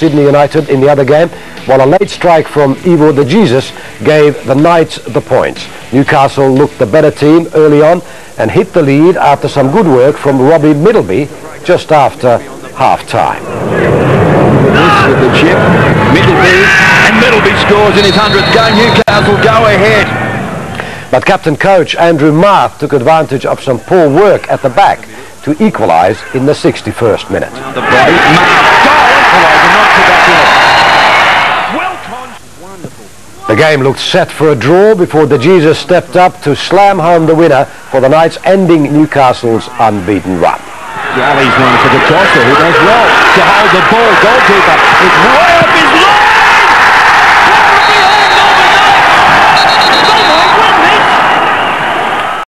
Sydney United in the other game, while a late strike from Ivo de Jesus gave the Knights the points. Newcastle looked the better team early on and hit the lead after some good work from Robbie Middleby just after half-time. With the chip, Middleby, and Middleby scores in his 100th game. Newcastle go ahead. But captain coach Andrew Marth took advantage of some poor work at the back to equalise in the 61st minute. The game looked set for a draw before De Jesus stepped up to slam home the winner for the Knights ending Newcastle's unbeaten run. Galley's one for the crosser, who does well to hold the ball. Goalkeeper is way